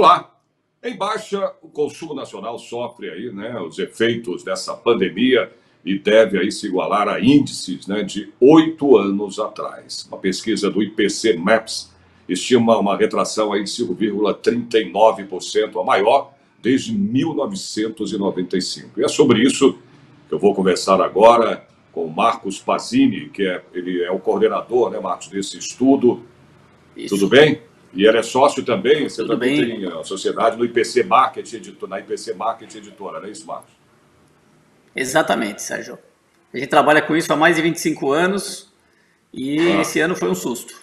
Vamos lá. Em baixa, o consumo nacional sofre aí, né, os efeitos dessa pandemia e deve aí se igualar a índices né, de oito anos atrás. Uma pesquisa do IPC Maps estima uma retração aí de 5,39%, a maior desde 1995. E é sobre isso que eu vou conversar agora com o Marcos Pazini, que é, ele é o coordenador, né, Marcos, desse estudo. Isso. Tudo bem? E ele é sócio também, você Tudo também bem. tem a sociedade no IPC Market, editor, na IPC Market Editora, não é isso, Marcos? Exatamente, Sérgio. A gente trabalha com isso há mais de 25 anos e ah. esse ano foi um susto.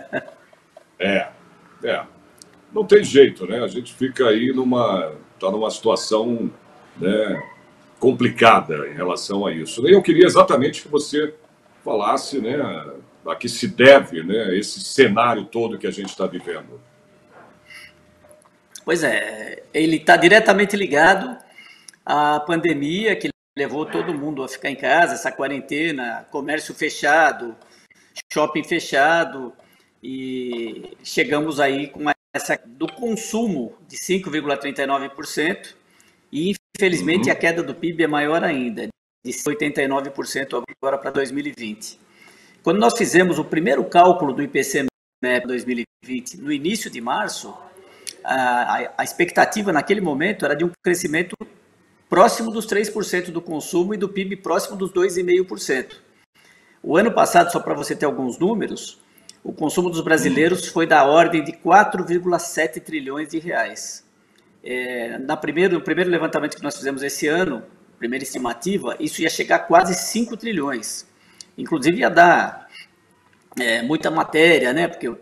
é, é. Não tem jeito, né? A gente fica aí numa. está numa situação né, complicada em relação a isso. E eu queria exatamente que você falasse, né, a que se deve né, esse cenário todo que a gente está vivendo. Pois é, ele está diretamente ligado à pandemia que levou todo mundo a ficar em casa, essa quarentena, comércio fechado, shopping fechado, e chegamos aí com essa do consumo de 5,39%, e infelizmente uhum. a queda do PIB é maior ainda, de 89% agora para 2020. Quando nós fizemos o primeiro cálculo do IPC 2020, no início de março, a, a expectativa naquele momento era de um crescimento próximo dos 3% do consumo e do PIB próximo dos 2,5%. O ano passado, só para você ter alguns números, o consumo dos brasileiros foi da ordem de 4,7 trilhões de reais. É, na primeiro, no primeiro levantamento que nós fizemos esse ano, primeira estimativa, isso ia chegar a quase 5 trilhões. Inclusive ia dar é, muita matéria, né? Porque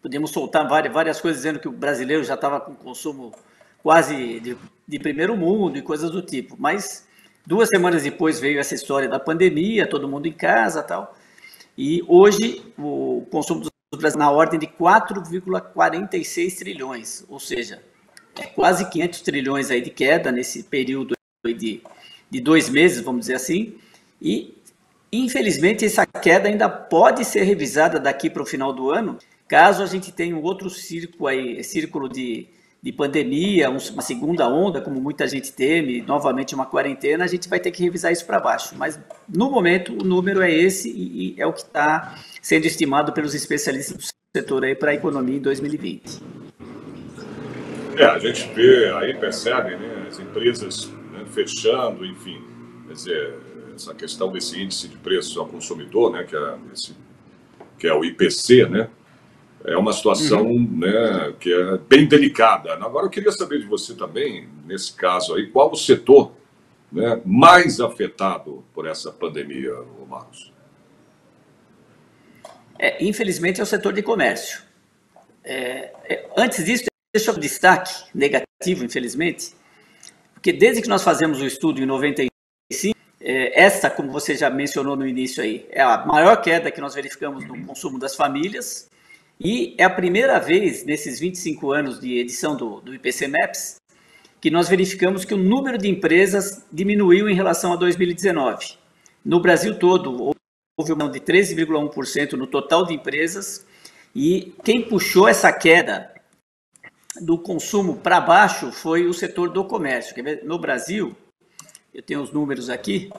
podíamos soltar várias, várias coisas dizendo que o brasileiro já estava com consumo quase de, de primeiro mundo e coisas do tipo. Mas duas semanas depois veio essa história da pandemia, todo mundo em casa tal. E hoje o consumo dos brasileiros na ordem de 4,46 trilhões, ou seja, é quase 500 trilhões aí de queda nesse período de, de dois meses, vamos dizer assim. E Infelizmente, essa queda ainda pode ser revisada daqui para o final do ano, caso a gente tenha um outro círculo, aí, círculo de, de pandemia, uma segunda onda, como muita gente teme, novamente uma quarentena, a gente vai ter que revisar isso para baixo. Mas, no momento, o número é esse e, é o que está sendo estimado pelos especialistas do setor para a economia em 2020. É, a gente vê aí, percebe, né, as empresas né, fechando, enfim, quer dizer, essa questão desse índice de preço ao consumidor, né, que é, esse, que é o IPC, né, é uma situação uhum. né, que é bem delicada. Agora, eu queria saber de você também, nesse caso aí, qual o setor né, mais afetado por essa pandemia, Marcos? É, infelizmente, é o setor de comércio. É, é, antes disso, deixa eu destaque negativo, infelizmente, porque desde que nós fazemos o estudo em 95, é, essa, como você já mencionou no início aí, é a maior queda que nós verificamos no consumo das famílias e é a primeira vez nesses 25 anos de edição do, do IPC Maps que nós verificamos que o número de empresas diminuiu em relação a 2019. No Brasil todo, houve uma de 13,1% no total de empresas e quem puxou essa queda do consumo para baixo foi o setor do comércio. No Brasil, eu tenho os números aqui,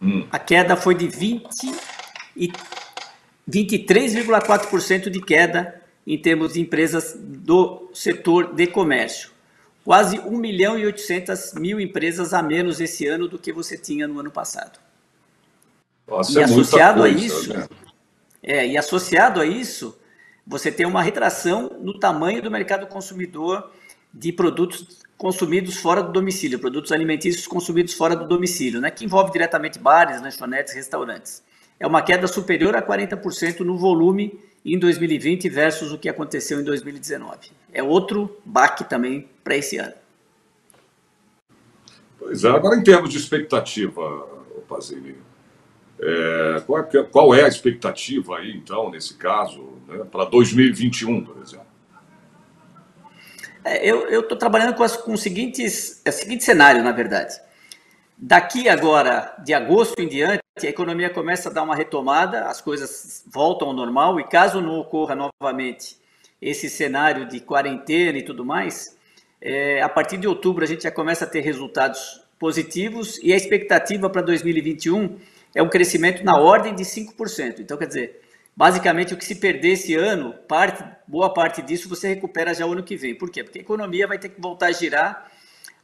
hum. a queda foi de 20 e 23,4% de queda em termos de empresas do setor de comércio. Quase 1 milhão e 800 mil empresas a menos esse ano do que você tinha no ano passado. Nossa, e é associado coisa, a isso, né? é, e associado a isso, você tem uma retração no tamanho do mercado consumidor de produtos consumidos fora do domicílio, produtos alimentícios consumidos fora do domicílio, né, que envolve diretamente bares, lanchonetes, restaurantes. É uma queda superior a 40% no volume em 2020 versus o que aconteceu em 2019. É outro baque também para esse ano. Pois é, agora em termos de expectativa, Pazini, é, qual, é, qual, é, a expectativa aí, então, nesse caso, né, para 2021, por exemplo? É, eu estou trabalhando com, as, com os seguintes, é o seguinte cenário, na verdade. Daqui agora, de agosto em diante, a economia começa a dar uma retomada, as coisas voltam ao normal, e caso não ocorra novamente esse cenário de quarentena e tudo mais, é, a partir de outubro a gente já começa a ter resultados positivos e a expectativa para 2021 é um crescimento na ordem de 5%. Então, quer dizer, basicamente o que se perder esse ano, parte, boa parte disso você recupera já o ano que vem. Por quê? Porque a economia vai ter que voltar a girar,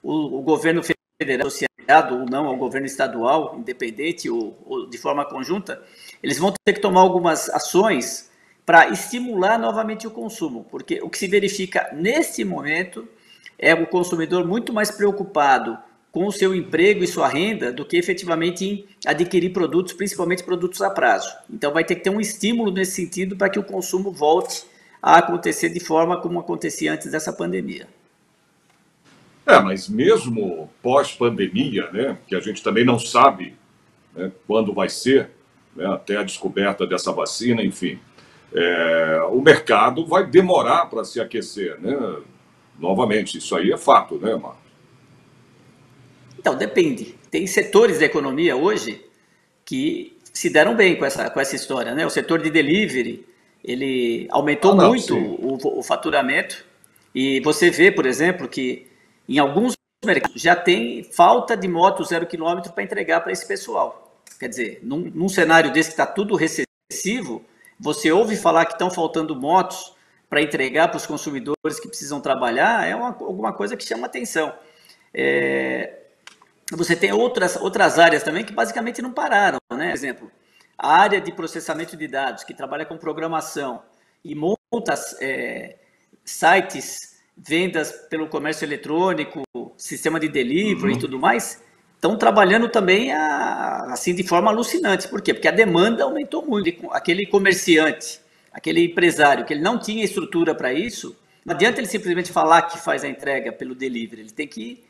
o, o governo federal associado ou não ao governo estadual, independente ou, ou de forma conjunta, eles vão ter que tomar algumas ações para estimular novamente o consumo, porque o que se verifica nesse momento é o consumidor muito mais preocupado com o seu emprego e sua renda do que efetivamente adquirir produtos, principalmente produtos a prazo. Então vai ter que ter um estímulo nesse sentido para que o consumo volte a acontecer de forma como acontecia antes dessa pandemia. É, mas mesmo pós-pandemia, né, que a gente também não sabe né, quando vai ser, né, até a descoberta dessa vacina, enfim, é, o mercado vai demorar para se aquecer, né? Novamente, isso aí é fato, né, Marcos? Então, depende. Tem setores da economia hoje que se deram bem com essa, com essa história, né? O setor de delivery, ele aumentou ah, não, muito o, o, faturamento e você vê, por exemplo, que em alguns mercados já tem falta de moto zero quilômetro para entregar para esse pessoal. Quer dizer, num, num cenário desse que está tudo recessivo, você ouve falar que estão faltando motos para entregar para os consumidores que precisam trabalhar, é uma, alguma coisa que chama atenção. É, você tem outras, outras áreas também que basicamente não pararam, né? Por exemplo, a área de processamento de dados, que trabalha com programação e monta é, sites, vendas pelo comércio eletrônico, sistema de delivery uhum. e tudo mais, estão trabalhando também a, assim de forma alucinante. Por quê? Porque a demanda aumentou muito. Aquele comerciante, aquele empresário que ele não tinha estrutura para isso, não adianta ele simplesmente falar que faz a entrega pelo delivery, ele tem que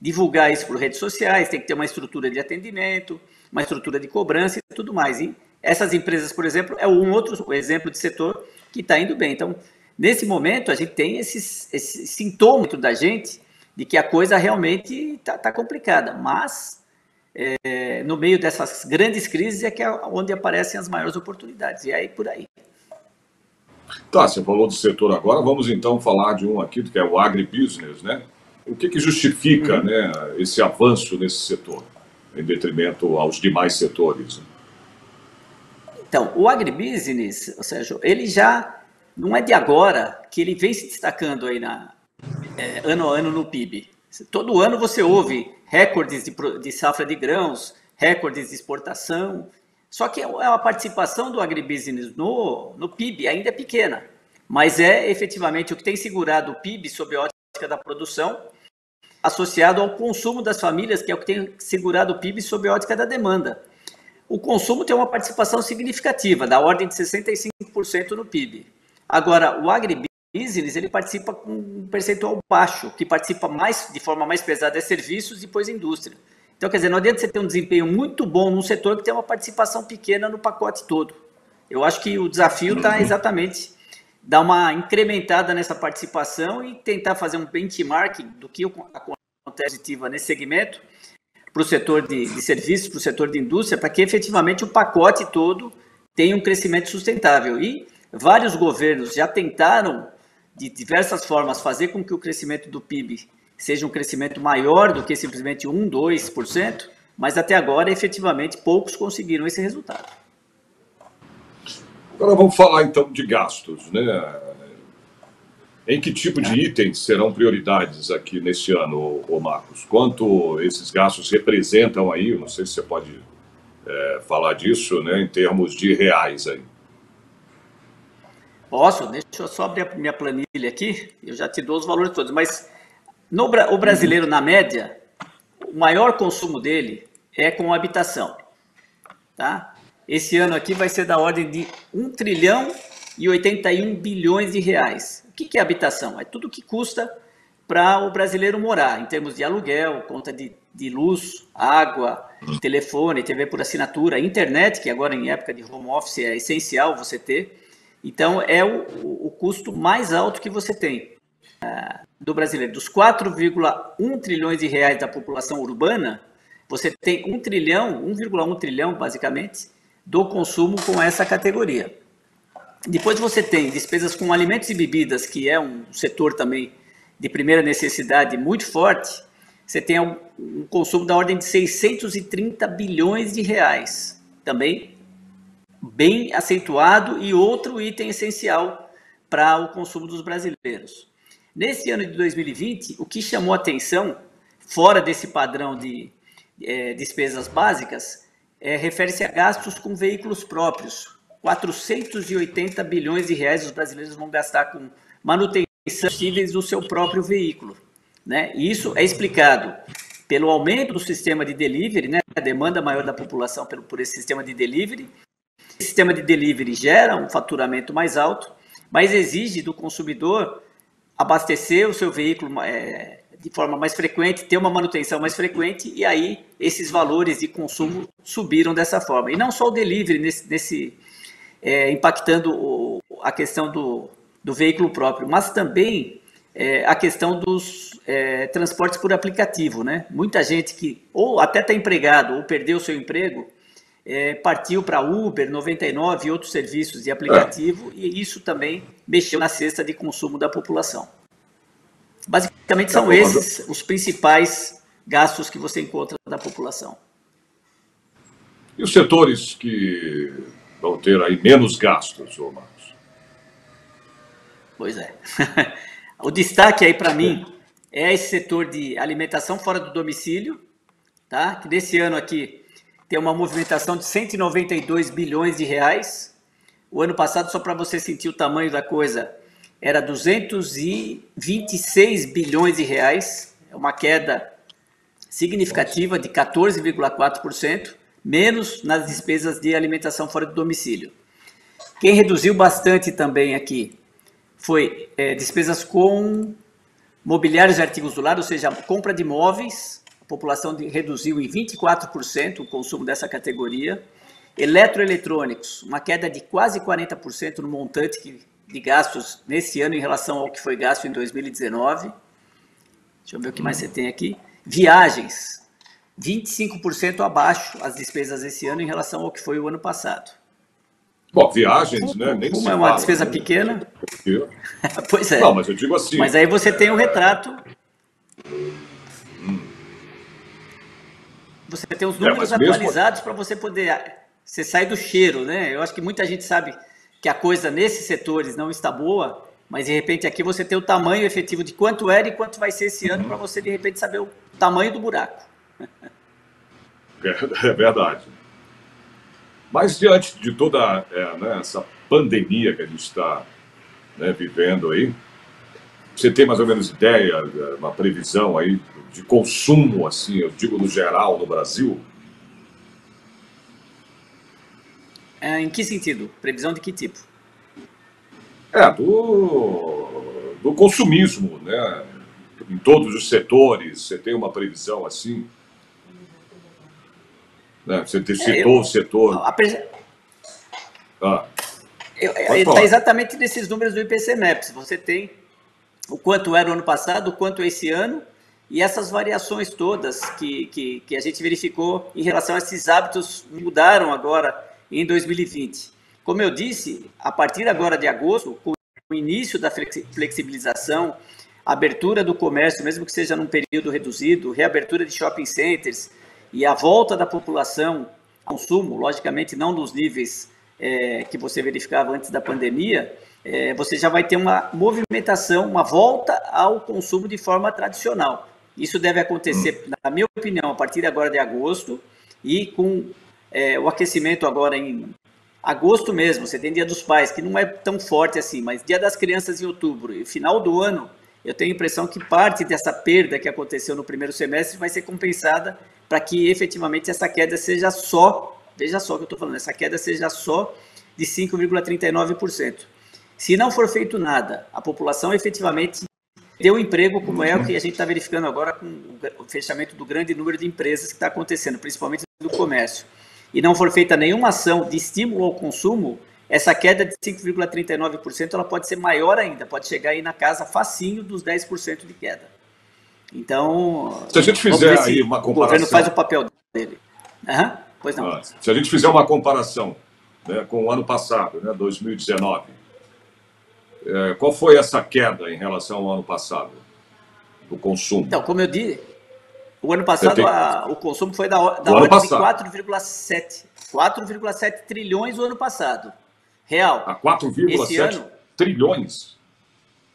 divulgar isso por redes sociais, tem que ter uma estrutura de atendimento, uma estrutura de cobrança e tudo mais. E essas empresas, por exemplo, é um outro exemplo de setor que está indo bem. Então, nesse momento, a gente tem esses, esse sintoma da gente de que a coisa realmente está tá complicada. Mas, é, no meio dessas grandes crises, é que é onde aparecem as maiores oportunidades. E aí, por aí. Tá, você falou do setor agora, vamos então falar de um aqui, que é o agribusiness, né? O que, que justifica uhum. né, esse avanço nesse setor, em detrimento aos demais setores? Então, o agribusiness, seja, ele já não é de agora que ele vem se destacando aí na, é, ano a ano no PIB. Todo ano você ouve recordes de, de safra de grãos, recordes de exportação, só que a participação do agribusiness no, no PIB ainda é pequena, mas é efetivamente o que tem segurado o PIB sob a da produção associado ao consumo das famílias, que é o que tem segurado o PIB sob a ótica da demanda. O consumo tem uma participação significativa, da ordem de 65% no PIB. Agora, o agribusiness, ele participa com um percentual baixo, que participa mais, de forma mais pesada é serviços e depois indústria. Então, quer dizer, não adianta você ter um desempenho muito bom num setor que tem uma participação pequena no pacote todo. Eu acho que o desafio está exatamente dar uma incrementada nessa participação e tentar fazer um benchmark do que acontece nesse segmento para o setor de, de serviços, para o setor de indústria, para que efetivamente o pacote todo tenha um crescimento sustentável. E vários governos já tentaram, de diversas formas, fazer com que o crescimento do PIB seja um crescimento maior do que simplesmente 1, 2%, mas até agora, efetivamente, poucos conseguiram esse resultado. Agora vamos falar então de gastos, né? Em que tipo de itens serão prioridades aqui neste ano, ô Marcos? Quanto esses gastos representam aí? Não sei se você pode é, falar disso, né? Em termos de reais aí. Posso? Deixa eu só abrir a minha planilha aqui. Eu já te dou os valores todos. Mas no, o brasileiro, na média, o maior consumo dele é com habitação. Tá? Esse ano aqui vai ser da ordem de 1 trilhão e 81 bilhões de reais. O que é habitação? É tudo que custa para o brasileiro morar, em termos de aluguel, conta de, de luz, água, telefone, TV por assinatura, internet, que agora em época de home office é essencial você ter. Então, é o, o custo mais alto que você tem uh, do brasileiro. Dos 4,1 trilhões de reais da população urbana, você tem 1 trilhão, 1,1 trilhão, basicamente, do consumo com essa categoria. Depois você tem despesas com alimentos e bebidas, que é um setor também de primeira necessidade muito forte. Você tem um, um consumo da ordem de 630 bilhões de reais, também bem acentuado e outro item essencial para o consumo dos brasileiros. Nesse ano de 2020, o que chamou atenção, fora desse padrão de é, despesas básicas, é, refere-se a gastos com veículos próprios. 480 bilhões de reais os brasileiros vão gastar com manutenção do seu próprio veículo. Né? E isso é explicado pelo aumento do sistema de delivery, né? a demanda maior da população pelo, por esse sistema de delivery. Esse sistema de delivery gera um faturamento mais alto, mas exige do consumidor abastecer o seu veículo é, de forma mais frequente, ter uma manutenção mais frequente, e aí esses valores de consumo subiram dessa forma. E não só o delivery nesse, nesse é, impactando o, a questão do, do veículo próprio, mas também é, a questão dos é, transportes por aplicativo. Né? Muita gente que ou até está empregado ou perdeu o seu emprego, é, partiu para Uber, 99 e outros serviços de aplicativo, e isso também mexeu na cesta de consumo da população. Basicamente são esses os principais gastos que você encontra da população. E os setores que vão ter aí menos gastos, ô Marcos? Pois é. o destaque aí para mim é esse setor de alimentação fora do domicílio, tá? Que desse ano aqui tem uma movimentação de 192 bilhões de reais. O ano passado, só para você sentir o tamanho da coisa, era 226 bilhões de reais, é uma queda significativa de 14,4%, menos nas despesas de alimentação fora do domicílio. Quem reduziu bastante também aqui foi é, despesas com mobiliários e artigos do lar, ou seja, compra de móveis, população de, reduziu em 24% o consumo dessa categoria. Eletroeletrônicos, uma queda de quase 40% no montante que, de gastos nesse ano em relação ao que foi gasto em 2019. Deixa eu ver o que mais você tem aqui. Viagens, 25% abaixo as despesas esse ano em relação ao que foi o ano passado. Bom, viagens, né? Nem Como é uma fala, despesa né? pequena. pois é. Não, mas eu digo assim. Mas aí você tem o um retrato você tem os é, números é, atualizados mesmo... para você poder. Você sai do cheiro, né? Eu acho que muita gente sabe que a coisa nesses setores não está boa, mas de repente aqui você tem o tamanho efetivo de quanto era e quanto vai ser esse ano, para você de repente saber o tamanho do buraco. É, é verdade. Mas diante de toda é, né, essa pandemia que a gente está né, vivendo aí, você tem mais ou menos ideia, uma previsão aí de consumo, assim, eu digo no geral, no Brasil? É, em que sentido? Previsão de que tipo? É, do, do consumismo, né? Em todos os setores, você tem uma previsão assim? Né? Você citou é, eu, o setor. A, ah, Está exatamente nesses números do IPC Maps. Você tem o quanto era o ano passado, o quanto é esse ano, e essas variações todas que, que, que a gente verificou em relação a esses hábitos mudaram agora em 2020. Como eu disse, a partir agora de agosto, com o início da flexibilização, abertura do comércio, mesmo que seja num período reduzido, reabertura de shopping centers e a volta da população ao consumo, logicamente não nos níveis é, que você verificava antes da pandemia, é, você já vai ter uma movimentação, uma volta ao consumo de forma tradicional. Isso deve acontecer, na minha opinião, a partir agora de agosto e com é, o aquecimento agora em agosto mesmo. Você tem Dia dos Pais, que não é tão forte assim, mas Dia das Crianças em outubro e final do ano, eu tenho a impressão que parte dessa perda que aconteceu no primeiro semestre vai ser compensada para que efetivamente essa queda seja só, veja só o que eu estou falando, essa queda seja só de 5,39%. Se não for feito nada, a população efetivamente um emprego como é o que a gente está verificando agora com o fechamento do grande número de empresas que está acontecendo, principalmente do comércio, e não for feita nenhuma ação de estímulo ao consumo, essa queda de 5,39% ela pode ser maior ainda, pode chegar aí na casa facinho dos 10% de queda. Então, se a gente fizer aí uma comparação, o governo faz o papel dele. Uhum, pois não. Ah, se a gente fizer uma comparação né, com o ano passado, né, 2019. É, qual foi essa queda em relação ao ano passado do consumo? Então, como eu disse, o ano passado tem... a, o consumo foi da, da ordem de 4,7 4,7 trilhões o ano passado. Real. A 4,7 ano... trilhões?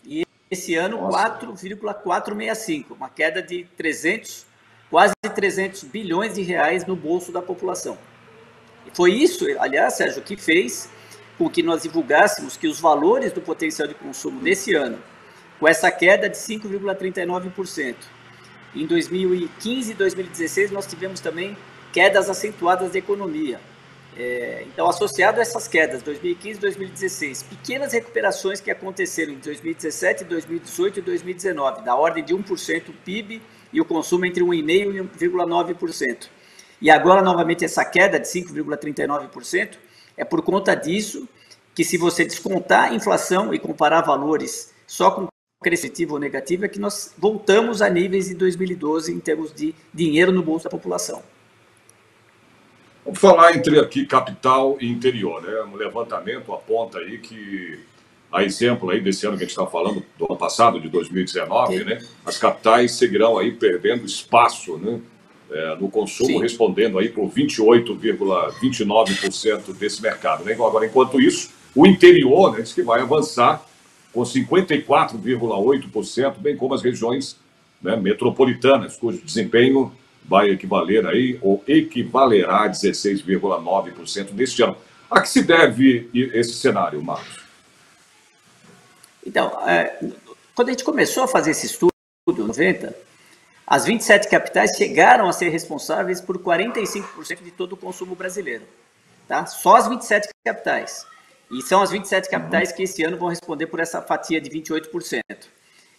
E esse ano, 4,465, uma queda de 300, quase 300 bilhões de reais no bolso da população. E foi isso, aliás, Sérgio, que fez com que nós divulgássemos que os valores do potencial de consumo nesse ano, com essa queda de 5,39%. Em 2015 e 2016, nós tivemos também quedas acentuadas da economia. É, então, associado a essas quedas, 2015 e 2016, pequenas recuperações que aconteceram em 2017, 2018 e 2019, da ordem de 1% o PIB e o consumo entre 1,5% e 1,9%. E agora, novamente, essa queda de 5,39% é por conta disso que, se você descontar a inflação e comparar valores só com crescitivo ou negativo, é que nós voltamos a níveis de 2012 em termos de dinheiro no bolso da população. Vamos falar entre aqui capital e interior, né? Um levantamento aponta aí que, a exemplo aí desse ano que a gente está falando, do ano passado, de 2019, Sim. né? As capitais seguirão aí perdendo espaço, né? É, no consumo, Sim. respondendo aí por 28,29% desse mercado. Né? Agora, enquanto isso, o interior né, diz que vai avançar com 54,8%, bem como as regiões né, metropolitanas, cujo desempenho vai equivaler aí, ou equivalerá a 16,9% neste ano. A que se deve esse cenário, Marcos? Então, é, quando a gente começou a fazer esse estudo, 90, as 27 capitais chegaram a ser responsáveis por 45% de todo o consumo brasileiro. Tá? Só as 27 capitais. E são as 27 capitais que esse ano vão responder por essa fatia de 28%.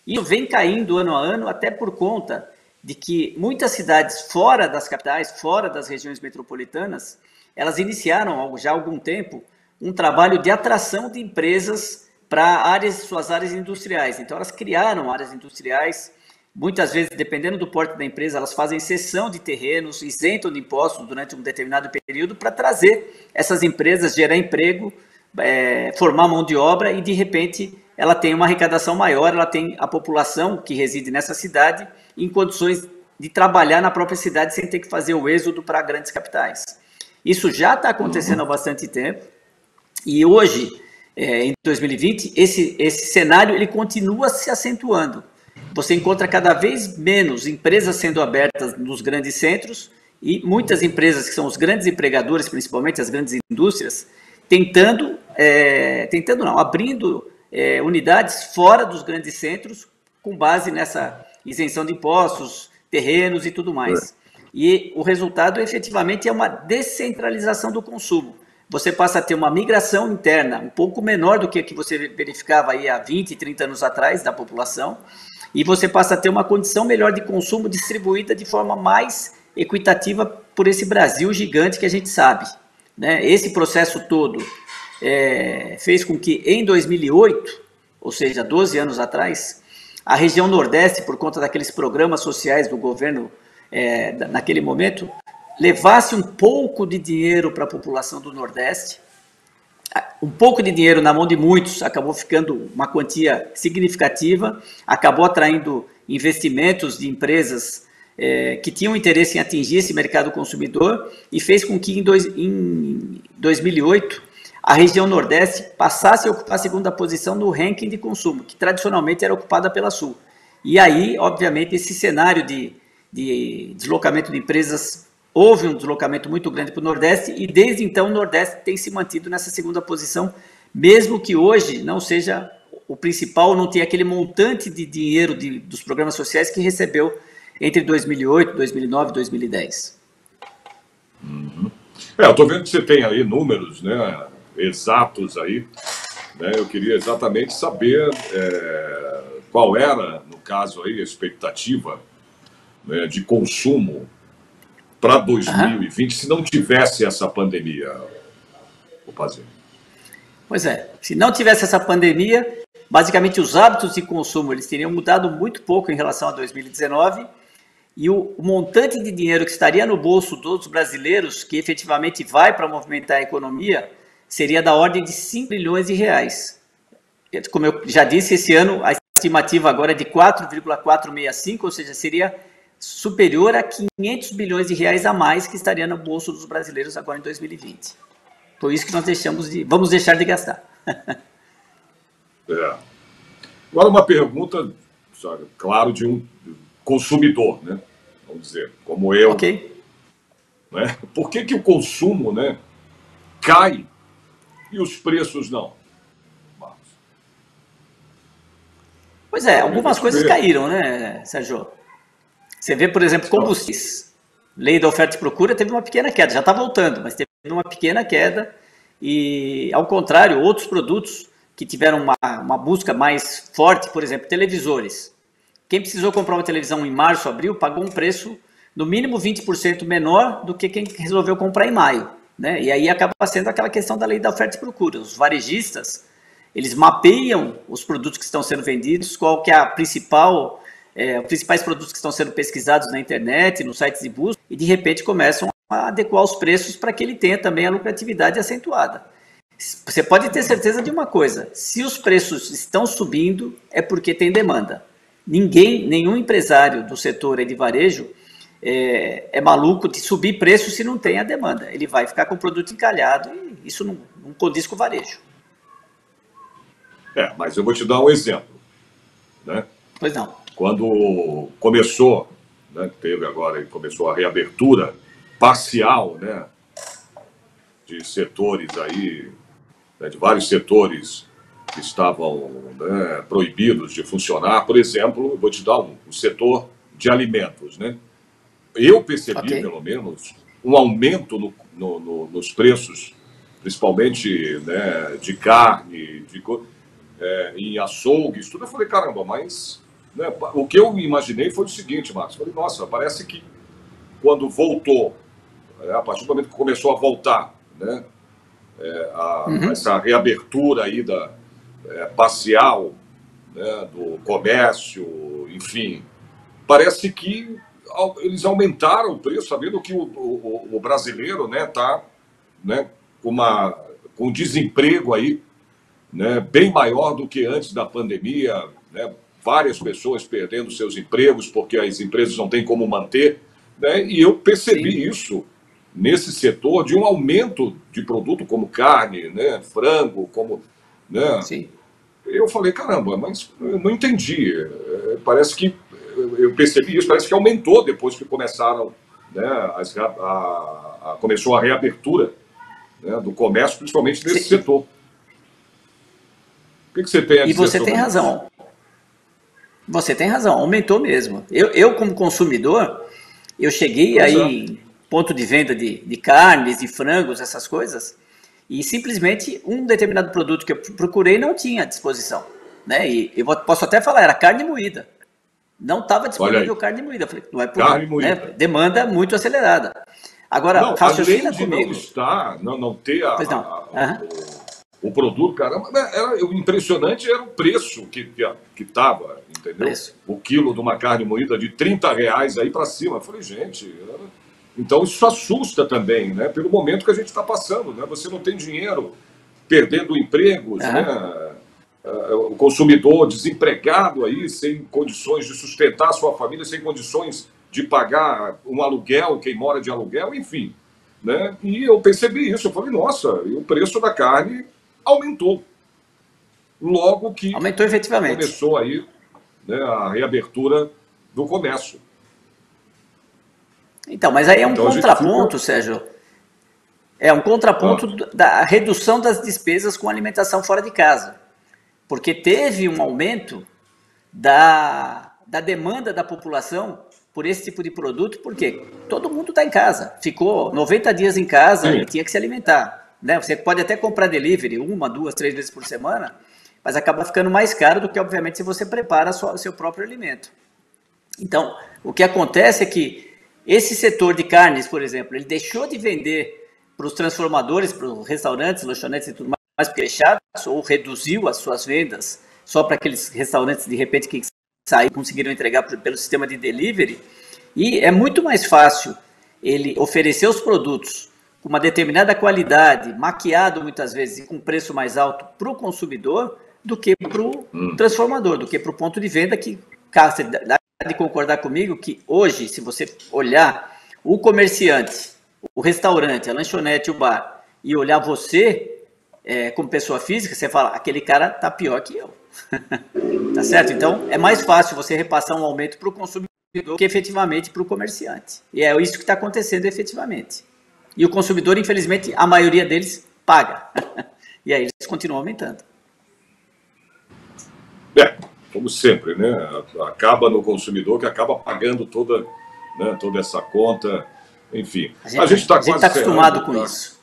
Isso vem caindo ano a ano, até por conta de que muitas cidades fora das capitais, fora das regiões metropolitanas, elas iniciaram já há algum tempo um trabalho de atração de empresas para áreas, suas áreas industriais. Então elas criaram áreas industriais, muitas vezes, dependendo do porte da empresa, elas fazem cessão de terrenos, isentam de impostos durante um determinado período para trazer essas empresas, gerar emprego, é, formar mão de obra e de repente ela tem uma arrecadação maior, ela tem a população que reside nessa cidade em condições de trabalhar na própria cidade sem ter que fazer o êxodo para grandes capitais. Isso já está acontecendo há bastante tempo e hoje, é, em 2020, esse, esse cenário ele continua se acentuando. Você encontra cada vez menos empresas sendo abertas nos grandes centros e muitas empresas que são os grandes empregadores, principalmente as grandes indústrias, tentando, é, tentando não, abrindo é, unidades fora dos grandes centros com base nessa isenção de impostos, terrenos e tudo mais. É. E o resultado efetivamente é uma descentralização do consumo. Você passa a ter uma migração interna um pouco menor do que a que você verificava aí há 20, 30 anos atrás da população, e você passa a ter uma condição melhor de consumo distribuída de forma mais equitativa por esse Brasil gigante que a gente sabe. Né? Esse processo todo é, fez com que em 2008, ou seja, 12 anos atrás, a região Nordeste, por conta daqueles programas sociais do governo é, naquele momento, levasse um pouco de dinheiro para a população do Nordeste. Um pouco de dinheiro na mão de muitos acabou ficando uma quantia significativa, acabou atraindo investimentos de empresas é, que tinham interesse em atingir esse mercado consumidor e fez com que em, dois, em 2008 a região Nordeste passasse a ocupar a segunda posição no ranking de consumo, que tradicionalmente era ocupada pela Sul. E aí, obviamente, esse cenário de, de deslocamento de empresas, houve um deslocamento muito grande para o Nordeste, e desde então o Nordeste tem se mantido nessa segunda posição, mesmo que hoje não seja o principal, não tenha aquele montante de dinheiro de, dos programas sociais que recebeu entre 2008, 2009 e 2010. Uhum. É, eu estou vendo que você tem aí números, né? Exatos aí. Né? Eu queria exatamente saber é, qual era, no caso aí, a expectativa né, de consumo para 2020 uhum. se não tivesse essa pandemia, o Pazinho. Pois é, se não tivesse essa pandemia, basicamente os hábitos de consumo eles teriam mudado muito pouco em relação a 2019 e o, o montante de dinheiro que estaria no bolso dos brasileiros, que efetivamente vai para movimentar a economia, seria da ordem de 5 bilhões de reais. Como eu já disse, esse ano a estimativa agora é de 4,465, ou seja, seria superior a 500 bilhões de reais a mais que estaria no bolso dos brasileiros agora em 2020. Por isso que nós deixamos de, vamos deixar de gastar. é. Agora uma pergunta, sabe, claro, de um consumidor, né? Vamos dizer, como eu. Ok. Né? Por que, que o consumo né, cai e os preços não? Pois é, algumas coisas caíram, né, Sérgio? Você vê, por exemplo, combustíveis. Lei da oferta e procura teve uma pequena queda, já está voltando, mas teve uma pequena queda. E, ao contrário, outros produtos que tiveram uma, uma busca mais forte, por exemplo, televisores. Quem precisou comprar uma televisão em março, abril, pagou um preço no mínimo 20% menor do que quem resolveu comprar em maio. Né? E aí acaba sendo aquela questão da lei da oferta e procura. Os varejistas eles mapeiam os produtos que estão sendo vendidos, qual que é a principal, é, os principais produtos que estão sendo pesquisados na internet, nos sites de busca, e de repente começam a adequar os preços para que ele tenha também a lucratividade acentuada. Você pode ter certeza de uma coisa: se os preços estão subindo, é porque tem demanda. Ninguém, nenhum empresário do setor de varejo é, é, maluco de subir preço se não tem a demanda. Ele vai ficar com o produto encalhado e isso não, não condiz com o varejo. É, mas eu vou te dar um exemplo. Né? Pois não. Quando começou, né, teve agora, começou a reabertura parcial né, de setores aí, né, de vários setores que estavam né, proibidos de funcionar. Por exemplo, vou te dar um, o setor de alimentos. Né? Eu percebi, okay. pelo menos, um aumento no, no, no, nos preços, principalmente né, de carne, de é, em açougues, tudo. Eu falei, caramba, mas né, o que eu imaginei foi o seguinte, Marcos. Eu falei, nossa, parece que quando voltou, é, a partir do momento que começou a voltar, né, é, a, uhum. essa reabertura aí da é, parcial né, do comércio, enfim, parece que eles aumentaram o preço, sabendo que o, o, o brasileiro né, tá, né, com, uma, com desemprego aí né, bem maior do que antes da pandemia, né, várias pessoas perdendo seus empregos porque as empresas não têm como manter, né, e eu percebi Sim. isso nesse setor de um aumento de produto como carne, né, frango, como, né, Sim. eu falei caramba, mas eu não entendi, é, parece que eu percebi isso, parece que aumentou depois que começaram, né, as, a, a, começou a reabertura né, do comércio, principalmente nesse Sim. setor que, que você tem a dizer E você tem razão. Você tem razão, aumentou mesmo. Eu, eu como consumidor, eu cheguei pois aí é. em ponto de venda de, de carnes, de frangos, essas coisas, e simplesmente um determinado produto que eu procurei não tinha à disposição. Né? E eu posso até falar, era carne moída. Não estava disponível carne moída. Eu falei, não é por carne moída. Né? demanda muito acelerada. Agora, não, raciocina além de comigo. Não está, não, não ter a, não. A, uhum o produto, caramba, era, o impressionante era o preço que que estava, entendeu? Preço. O quilo de uma carne moída de 30 reais aí para cima. Eu falei, gente, era... então isso assusta também, né? Pelo momento que a gente está passando, né? Você não tem dinheiro, perdendo empregos, é. né? É, o consumidor desempregado aí, sem condições de sustentar a sua família, sem condições de pagar um aluguel, quem mora de aluguel, enfim. Né? E eu percebi isso, eu falei, nossa, e o preço da carne aumentou. Logo que aumentou efetivamente. começou aí né, a reabertura do comércio. Então, mas aí é um então, contraponto, fica... Sérgio. É um contraponto ah. da redução das despesas com alimentação fora de casa. Porque teve um aumento da, da demanda da população por esse tipo de produto, porque todo mundo está em casa. Ficou 90 dias em casa Sim. e tinha que se alimentar. Né? Você pode até comprar delivery uma, duas, três vezes por semana, mas acaba ficando mais caro do que, obviamente, se você prepara o seu próprio alimento. Então, o que acontece é que esse setor de carnes, por exemplo, ele deixou de vender para os transformadores, para os restaurantes, lanchonetes e tudo mais fechados, ou reduziu as suas vendas só para aqueles restaurantes, de repente, que saíram, conseguiram entregar pelo sistema de delivery. E é muito mais fácil ele oferecer os produtos com uma determinada qualidade, maquiado muitas vezes e com preço mais alto para o consumidor do que para o hum. transformador, do que para o ponto de venda que, você dá de concordar comigo que hoje, se você olhar o comerciante, o restaurante, a lanchonete, o bar, e olhar você é, como pessoa física, você fala, aquele cara tá pior que eu. tá certo? Então, é mais fácil você repassar um aumento para o consumidor que efetivamente para o comerciante. E é isso que está acontecendo efetivamente. E o consumidor, infelizmente, a maioria deles paga. e aí eles continuam aumentando. É, como sempre, né? Acaba no consumidor que acaba pagando toda, né, toda essa conta. Enfim, a gente está tá acostumado com tá? isso.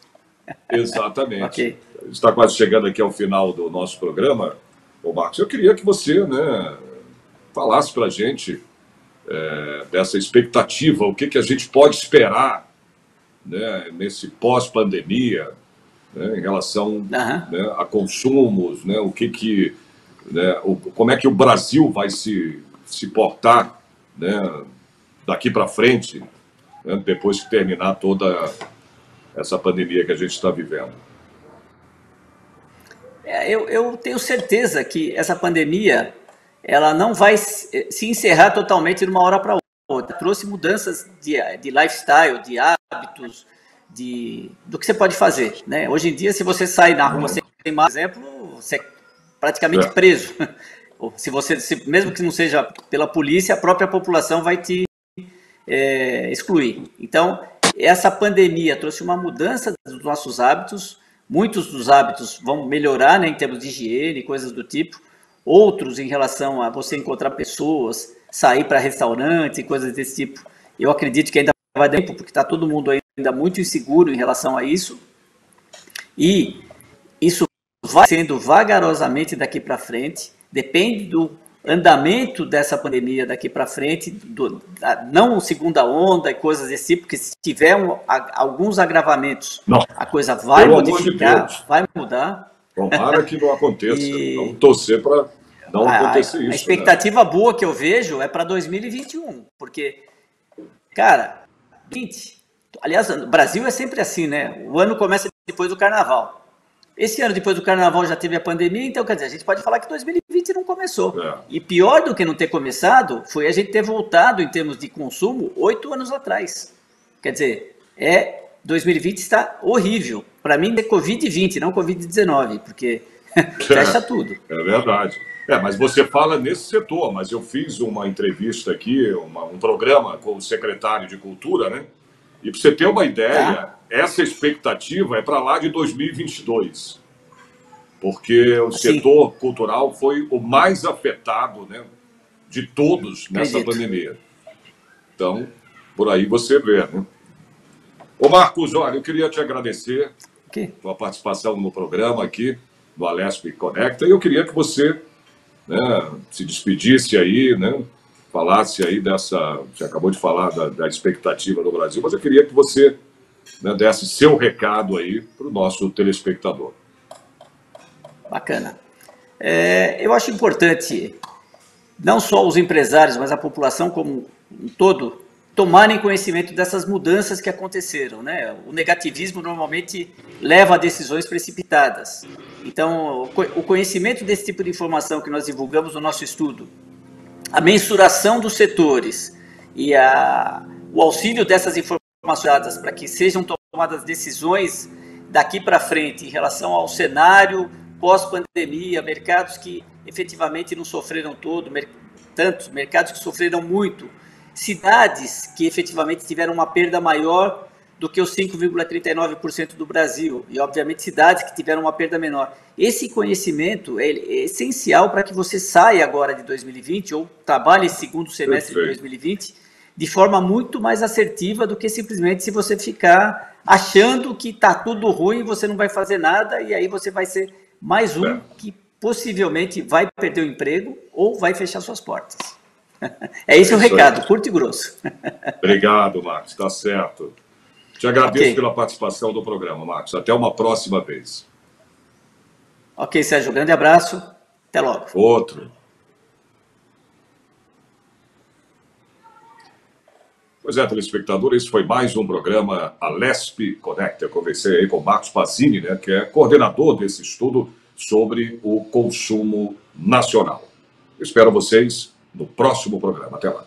Exatamente. okay. Está quase chegando aqui ao final do nosso programa. Ô Marcos, eu queria que você né, falasse para a gente é, dessa expectativa, o que, que a gente pode esperar né, nesse pós-pandemia, né, em relação uhum. né, a consumos, né, o que que, né, o, como é que o Brasil vai se, se portar né, daqui para frente, né, depois que terminar toda essa pandemia que a gente está vivendo. É, eu, eu tenho certeza que essa pandemia ela não vai se encerrar totalmente de uma hora para outra. Trouxe mudanças de, de lifestyle, de hábitos, de, do que você pode fazer. Né? Hoje em dia, se você sai na rua sem mais exemplo, você é praticamente é. preso. se você, se, mesmo que não seja pela polícia, a própria população vai te é, excluir. Então, essa pandemia trouxe uma mudança dos nossos hábitos. Muitos dos hábitos vão melhorar né, em termos de higiene, coisas do tipo outros em relação a você encontrar pessoas, sair para restaurantes e coisas desse tipo. Eu acredito que ainda vai dar tempo, porque está todo mundo ainda muito inseguro em relação a isso. E isso vai sendo vagarosamente daqui para frente, depende do andamento dessa pandemia daqui para frente, do, da, não segunda onda e coisas desse tipo, porque se tiver um, a, alguns agravamentos, não. a coisa vai Pelo modificar, de vai mudar. Tomara que não aconteça. e... Vamos torcer para não a, acontecer isso. A né? expectativa né? boa que eu vejo é para 2021, porque, cara, 20. Aliás, o Brasil é sempre assim, né? O ano começa depois do carnaval. Esse ano, depois do carnaval, já teve a pandemia, então, quer dizer, a gente pode falar que 2020 não começou. É. E pior do que não ter começado foi a gente ter voltado em termos de consumo oito anos atrás. Quer dizer, é 2020 está horrível. Para mim, é Covid-20, não Covid-19, porque fecha tudo. É verdade. É, mas você fala nesse setor, mas eu fiz uma entrevista aqui, uma, um programa com o secretário de Cultura, né? E para você ter uma ideia, ah. Essa expectativa é para lá de 2022. Porque o Sim. setor cultural foi o mais afetado né, de todos nessa Acredito. pandemia. Então, por aí você vê, né? Ô Marcos, olha, eu queria te agradecer okay. pela participação no programa aqui, do Alesp Conecta, e eu queria que você né, se despedisse aí, né, falasse aí dessa. Você acabou de falar da, da expectativa do Brasil, mas eu queria que você né, desse seu recado aí para o nosso telespectador. Bacana. É, eu acho importante não só os empresários, mas a população como um todo tomarem conhecimento dessas mudanças que aconteceram. Né? O negativismo normalmente leva a decisões precipitadas. Então, o conhecimento desse tipo de informação que nós divulgamos no nosso estudo, a mensuração dos setores e a, o auxílio dessas informações para que sejam tomadas decisões daqui para frente em relação ao cenário pós-pandemia, mercados que efetivamente não sofreram todo, mer tantos mercados que sofreram muito, cidades que efetivamente tiveram uma perda maior do que os 5,39% do Brasil, e obviamente cidades que tiveram uma perda menor. Esse conhecimento é essencial para que você saia agora de 2020 ou trabalhe segundo semestre Perfeito. de 2020 de forma muito mais assertiva do que simplesmente se você ficar achando que está tudo ruim, você não vai fazer nada e aí você vai ser mais um é. que possivelmente vai perder o emprego ou vai fechar suas portas. É esse é o recado, aí. curto e grosso. Obrigado, Marcos, está certo. Te agradeço okay. pela participação do programa, Marcos. Até uma próxima vez. Ok, Sérgio, um grande abraço. Até logo. Outro. Pois é, telespectador, esse foi mais um programa Alesp Connect. Eu conversei aí com Marcos Pazini, né, que é coordenador desse estudo sobre o consumo nacional. Espero vocês no próximo programa. Até lá.